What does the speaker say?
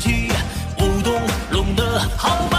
舞动龙的航班。